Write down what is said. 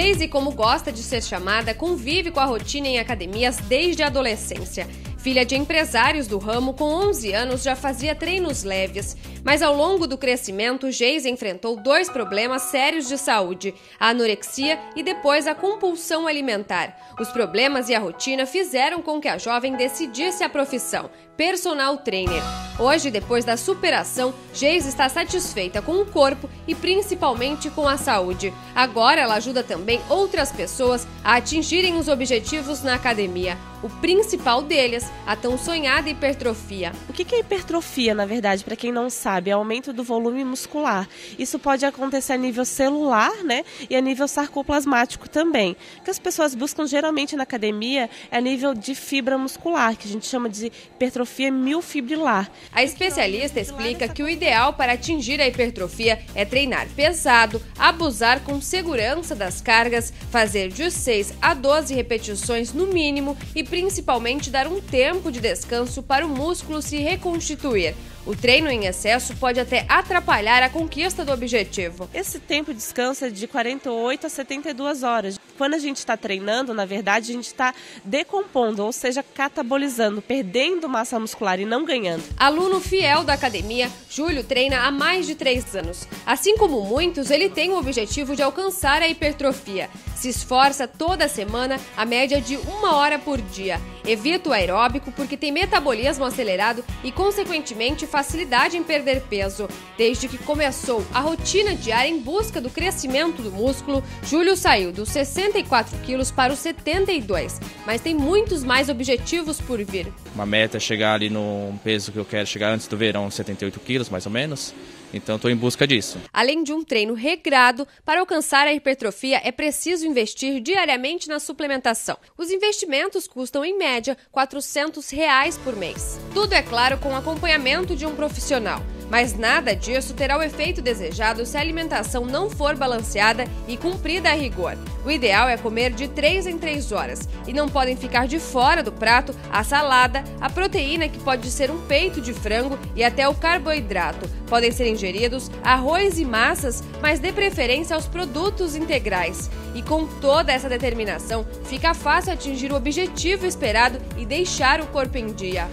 Geise, como gosta de ser chamada, convive com a rotina em academias desde a adolescência. Filha de empresários do ramo, com 11 anos já fazia treinos leves. Mas ao longo do crescimento, Geise enfrentou dois problemas sérios de saúde: a anorexia e depois a compulsão alimentar. Os problemas e a rotina fizeram com que a jovem decidisse a profissão, personal trainer. Hoje, depois da superação, Geise está satisfeita com o corpo e principalmente com a saúde. Agora ela ajuda também outras pessoas a atingirem os objetivos na academia. O principal deles, a tão sonhada hipertrofia. O que é hipertrofia, na verdade, para quem não sabe? É aumento do volume muscular. Isso pode acontecer a nível celular, né? E a nível sarcoplasmático também. O que as pessoas buscam geralmente na academia é a nível de fibra muscular, que a gente chama de hipertrofia milfibrilar. A especialista explica que o ideal para atingir a hipertrofia é treinar pesado, abusar com segurança das cargas, fazer de 6 a 12 repetições no mínimo e principalmente dar um tempo de descanso para o músculo se reconstituir. O treino em excesso pode até atrapalhar a conquista do objetivo. Esse tempo de descanso é de 48 a 72 horas. Quando a gente está treinando, na verdade, a gente está decompondo, ou seja, catabolizando, perdendo massa muscular e não ganhando. Aluno fiel da academia, Júlio treina há mais de três anos. Assim como muitos, ele tem o objetivo de alcançar a hipertrofia. Se esforça toda semana, a média de uma hora por dia. Evita o aeróbico porque tem metabolismo acelerado e, consequentemente, facilidade em perder peso. Desde que começou a rotina diária em busca do crescimento do músculo, Júlio saiu dos 64 quilos para os 72, mas tem muitos mais objetivos por vir. Uma meta é chegar ali no peso que eu quero chegar antes do verão, 78 quilos mais ou menos. Então estou em busca disso. Além de um treino regrado, para alcançar a hipertrofia é preciso investir diariamente na suplementação. Os investimentos custam em média 400 reais por mês. Tudo é claro com acompanhamento de um profissional. Mas nada disso terá o efeito desejado se a alimentação não for balanceada e cumprida a rigor. O ideal é comer de 3 em 3 horas e não podem ficar de fora do prato a salada, a proteína que pode ser um peito de frango e até o carboidrato. Podem ser ingeridos arroz e massas, mas dê preferência aos produtos integrais. E com toda essa determinação, fica fácil atingir o objetivo esperado e deixar o corpo em dia.